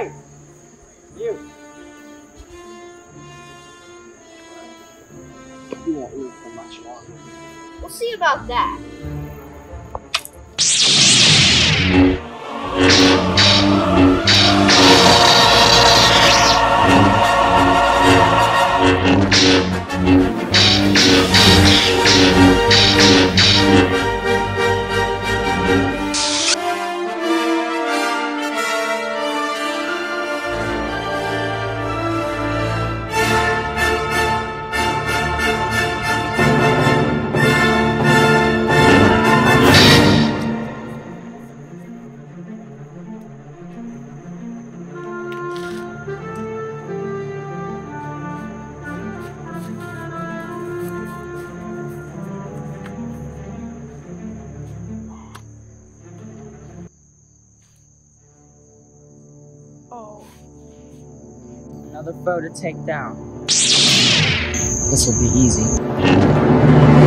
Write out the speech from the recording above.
Hey! You! Won't live for much longer. We'll see about that. Oh. Another foe to take down. This will be easy.